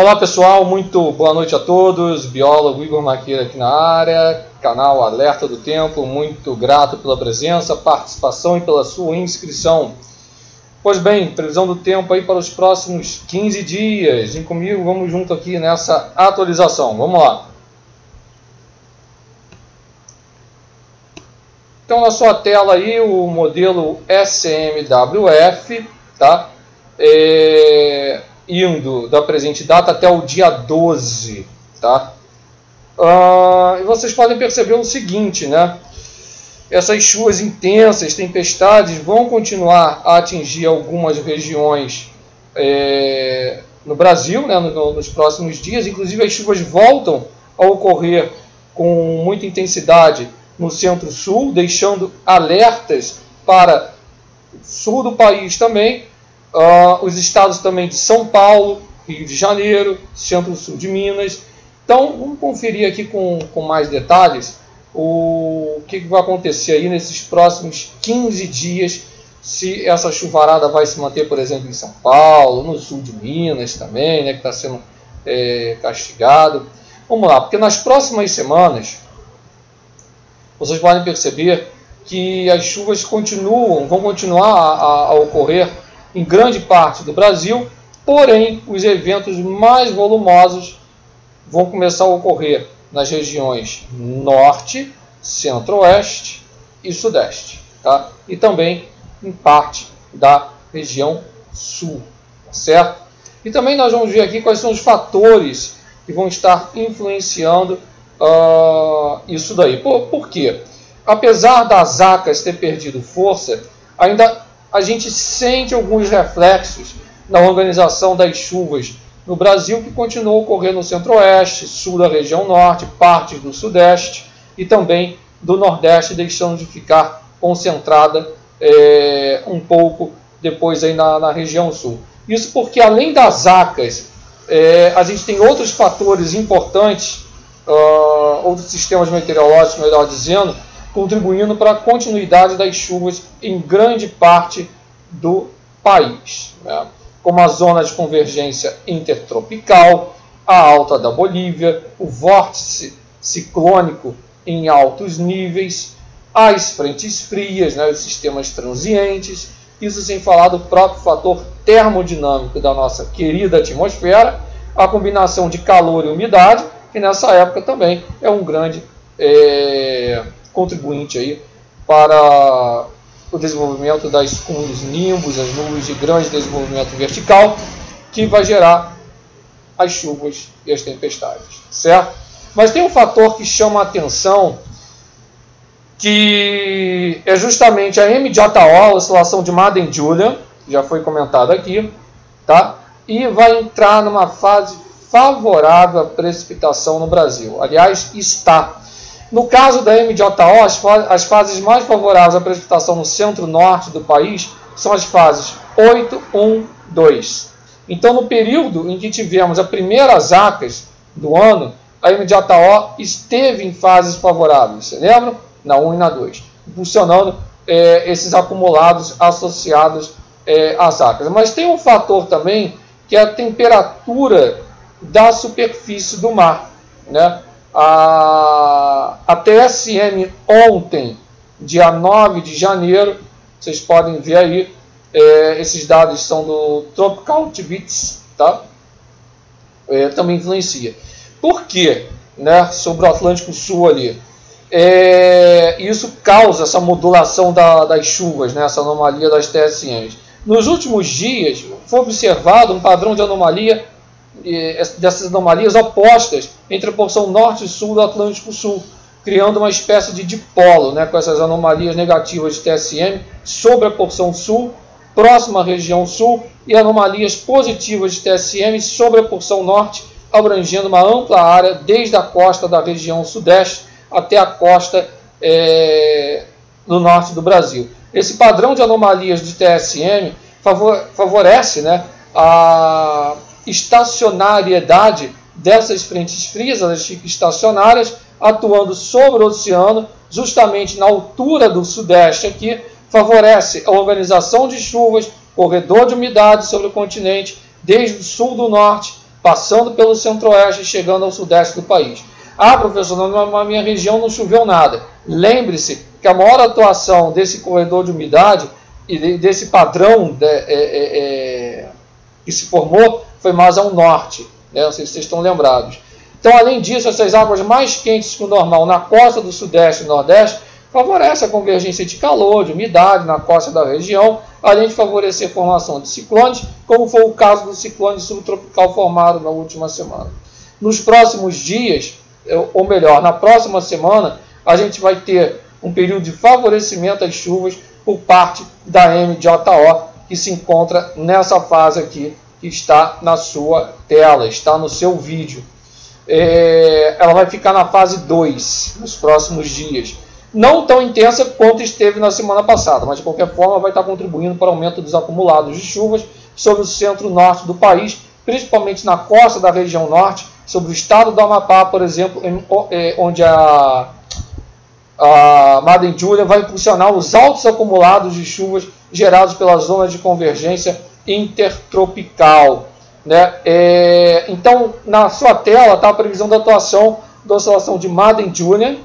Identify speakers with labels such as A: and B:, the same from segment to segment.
A: Olá pessoal, muito boa noite a todos. Biólogo Igor Maqueira aqui na área, canal Alerta do Tempo. Muito grato pela presença, participação e pela sua inscrição. Pois bem, previsão do tempo aí para os próximos 15 dias. Vem comigo, vamos junto aqui nessa atualização. Vamos lá. Então na sua tela aí o modelo SMWF, tá? É indo da presente data até o dia 12, tá? Uh, e vocês podem perceber o seguinte, né? Essas chuvas intensas, tempestades, vão continuar a atingir algumas regiões é, no Brasil, né, no, nos próximos dias. Inclusive, as chuvas voltam a ocorrer com muita intensidade no centro-sul, deixando alertas para o sul do país também, uh, os estados também de São Paulo, Rio de Janeiro, Centro-Sul de Minas. Então, vamos conferir aqui com, com mais detalhes o que, que vai acontecer aí nesses próximos 15 dias, se essa chuvarada vai se manter, por exemplo, em São Paulo, no sul de Minas também, né, que está sendo é, castigado. Vamos lá, porque nas próximas semanas vocês podem perceber que as chuvas continuam, vão continuar a, a ocorrer em grande parte do Brasil, porém os eventos mais volumosos vão começar a ocorrer nas regiões norte, centro-oeste e sudeste, tá? e também em parte da região sul, tá certo? E também nós vamos ver aqui quais são os fatores que vão estar influenciando uh, isso daí. Por, por quê? Apesar das acas ter perdido força, ainda a gente sente alguns reflexos na organização das chuvas no Brasil, que continuou ocorrendo no centro-oeste, sul da região norte, partes do sudeste e também do nordeste, deixando de ficar concentrada é, um pouco depois aí na, na, região sul. Isso porque, além das acas, é, a gente tem outros fatores importantes, uh, outros sistemas meteorológicos, melhor dizendo, contribuindo para a continuidade das chuvas em grande parte do país, né? como a zona de convergência intertropical, a alta da Bolívia, o vórtice ciclônico em altos níveis, as frentes frias, né, os sistemas transientes, isso sem falar do próprio fator termodinâmico da nossa querida atmosfera, a combinação de calor e umidade, que nessa época também é um grande é, contribuinte aí para o desenvolvimento das cúmulos nimbos, as nuvens de grande desenvolvimento vertical, que vai gerar as chuvas e as tempestades, certo? Mas tem um fator que chama a atenção, que é justamente a MJO, a oscilação de Madden-Julian, já foi comentado aqui, tá? E vai entrar numa fase favorável à precipitação no Brasil. Aliás, está no caso da MJO, as, as fases mais favoráveis à precipitação no centro-norte do país são as fases 8, 1, 2. Então, no período em que tivemos as primeiras acas do ano, a MJO esteve em fases favoráveis, você lembra? Na 1 e na 2, impulsionando é, esses acumulados associados é, às acas. Mas tem um fator também que é a temperatura da superfície do mar. Né? A, a TSM ontem, dia 9 de janeiro, vocês podem ver aí, é, esses dados são do Tropical Tibits, tá? É, também influencia. Por quê? Né, sobre o Atlântico Sul ali. É, isso causa essa modulação da, das chuvas, né, essa anomalia das TSMs. Nos últimos dias, foi observado um padrão de anomalia dessas anomalias opostas entre a porção norte e sul do Atlântico Sul, criando uma espécie de dipolo, né, com essas anomalias negativas de TSM sobre a porção sul, próxima à região sul, e anomalias positivas de TSM sobre a porção norte, abrangendo uma ampla área desde a costa da região sudeste até a costa é, do norte do Brasil. Esse padrão de anomalias de TSM favorece né, a estacionariedade dessas frentes frias, as estacionárias, atuando sobre o oceano, justamente na altura do sudeste aqui, favorece a organização de chuvas, corredor de umidade sobre o continente, desde o sul do norte passando pelo centro-oeste e chegando ao sudeste do país. Ah, professor, na minha região não choveu nada. Lembre-se que a maior atuação desse corredor de umidade e desse padrão de, é, é, é, que se formou foi mais ao norte. Né? Não sei se vocês estão lembrados. Então, além disso, essas águas mais quentes que o normal na costa do sudeste e nordeste favorece a convergência de calor, de umidade na costa da região, além de favorecer a formação de ciclones, como foi o caso do ciclone subtropical formado na última semana. Nos próximos dias, ou melhor, na próxima semana, a gente vai ter um período de favorecimento às chuvas por parte da MJO, que se encontra nessa fase aqui, que está na sua tela, está no seu vídeo. É, ela vai ficar na fase 2 nos próximos dias não tão intensa quanto esteve na semana passada, mas de qualquer forma vai estar contribuindo para o aumento dos acumulados de chuvas sobre o centro-norte do país, principalmente na costa da região norte, sobre o estado do Amapá, por exemplo, é, onde a, a Madem Julia vai impulsionar os altos acumulados de chuvas gerados pelas zonas de convergência intertropical. Né? É, então, na sua tela está a previsão da atuação da oscilação de Madden Julian,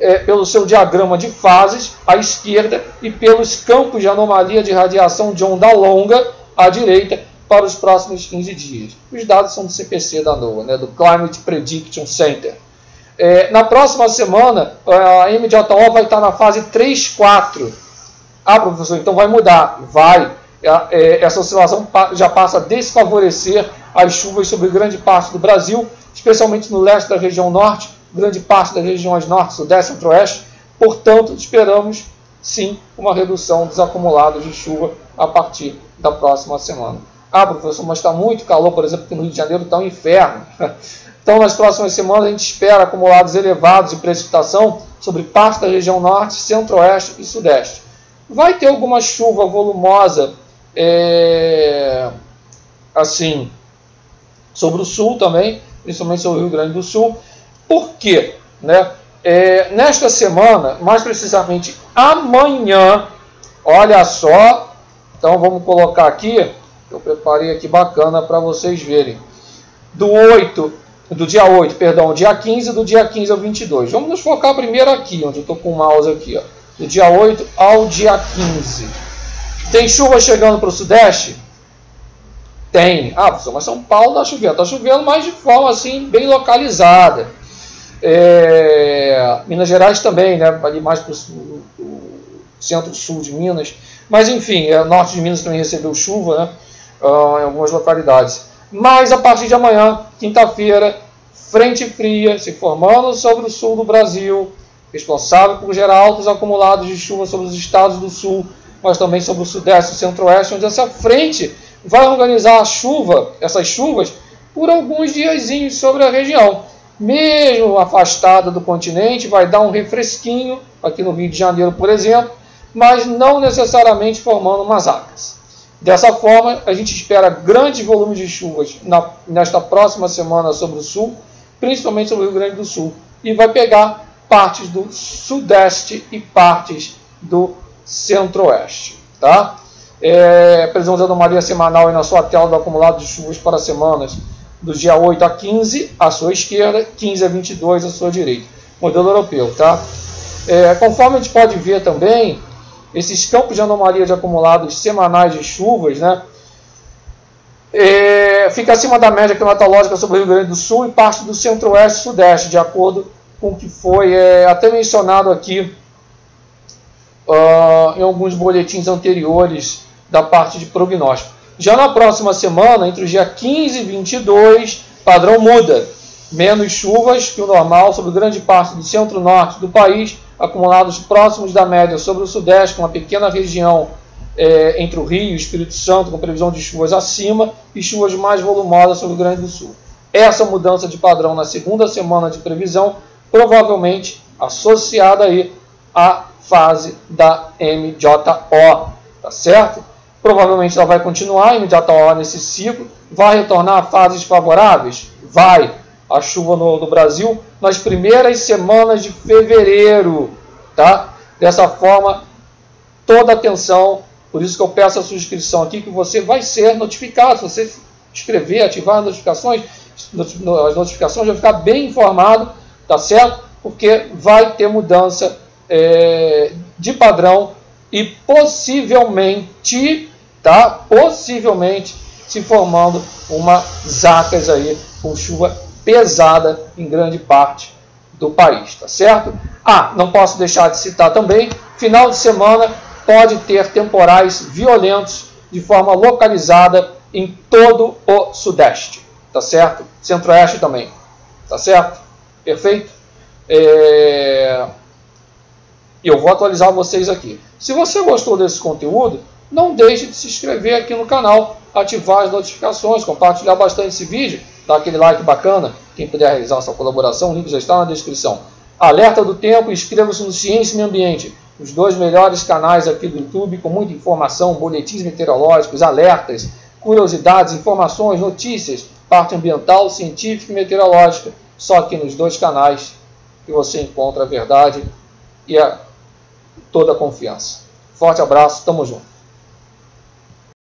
A: é, pelo seu diagrama de fases à esquerda e pelos campos de anomalia de radiação de onda longa à direita para os próximos 15 dias. Os dados são do CPC da NOAA, né, do Climate Prediction Center. É, na próxima semana, a MJO vai estar na fase 3, 4. Ah, professor, então vai mudar. Vai. É, essa oscilação já passa a desfavorecer as chuvas sobre grande parte do Brasil, especialmente no leste da região norte, grande parte das regiões norte, sudeste e centro-oeste. Portanto, esperamos sim uma redução dos acumulados de chuva a partir da próxima semana. Ah, professor, mas está muito calor, por exemplo, que no Rio de Janeiro está um inferno. Então, nas próximas semanas, a gente espera acumulados elevados de precipitação sobre parte da região norte, centro-oeste e sudeste. Vai ter alguma chuva volumosa, é, assim, sobre o sul também, principalmente sobre o Rio Grande do Sul, por quê? Né? É, nesta semana, mais precisamente amanhã, olha só, então vamos colocar aqui, eu preparei aqui bacana para vocês verem. Do 8, do dia 8, perdão, dia 15, do dia 15 ao 22. Vamos nos focar primeiro aqui, onde eu estou com o mouse aqui, ó. Do dia 8 ao dia 15. Tem chuva chegando para o sudeste? Tem. Ah, mas São Paulo está chovendo. Está chovendo, mas de forma assim, bem localizada. É, Minas Gerais também, né, ali mais para o centro-sul de Minas. Mas enfim, é, norte de Minas também recebeu chuva né, uh, em algumas localidades. Mas a partir de amanhã, quinta-feira, frente fria se formando sobre o sul do Brasil, responsável por gerar altos acumulados de chuva sobre os estados do sul, mas também sobre o sudeste e centro-oeste, onde essa frente vai organizar a chuva, essas chuvas, por alguns diazinhos sobre a região mesmo afastada do continente, vai dar um refresquinho, aqui no Rio de Janeiro, por exemplo, mas não necessariamente formando masacres. Dessa forma, a gente espera grandes volumes de chuvas na, nesta próxima semana sobre o sul, principalmente sobre o Rio Grande do Sul, e vai pegar partes do sudeste e partes do centro-oeste. Tá? É, previsão de anomalia semanal aí na sua tela do acumulado de chuvas para semanas do dia 8 a 15 à sua esquerda, 15 a 22 à sua direita. Modelo europeu, tá? É, conforme a gente pode ver também, esses campos de anomalia de acumulados semanais de chuvas, né? É, fica acima da média climatológica sobre o Rio Grande do Sul e parte do centro-oeste e sudeste, de acordo com o que foi é, até mencionado aqui uh, em alguns boletins anteriores da parte de prognóstico. Já na próxima semana, entre os dias 15 e 22, padrão muda. Menos chuvas que o normal sobre grande parte do centro-norte do país, acumulados próximos da média sobre o sudeste, com uma pequena região é, entre o Rio e o Espírito Santo, com previsão de chuvas acima, e chuvas mais volumosas sobre o Grande do Sul. Essa mudança de padrão na segunda semana de previsão, provavelmente associada aí à fase da MJO, tá certo? Provavelmente ela vai continuar imediatamente nesse ciclo. Vai retornar a fases favoráveis? Vai. A chuva no, no Brasil nas primeiras semanas de fevereiro. Tá? Dessa forma, toda atenção. Por isso que eu peço a sua inscrição aqui, que você vai ser notificado. Se você inscrever, ativar as notificações, as notificações, vai ficar bem informado, tá certo? Porque vai ter mudança é, de padrão e possivelmente, tá? Possivelmente se formando uma zacas aí com chuva pesada em grande parte do país, tá certo? Ah, não posso deixar de citar também, final de semana pode ter temporais violentos de forma localizada em todo o sudeste, tá certo? Centro-oeste também, tá certo? Perfeito? É... Eu vou atualizar vocês aqui. Se você gostou desse conteúdo, não deixe de se inscrever aqui no canal, ativar as notificações, compartilhar bastante esse vídeo, dar aquele like bacana. Quem puder realizar sua colaboração, o link já está na descrição. Alerta do tempo, inscreva-se no Ciência e Meio Ambiente, os dois melhores canais aqui do YouTube, com muita informação, boletins meteorológicos, alertas, curiosidades, informações, notícias, parte ambiental, científica e meteorológica. Só aqui nos dois canais que você encontra a verdade e a, toda a confiança. Forte abraço, tamo junto.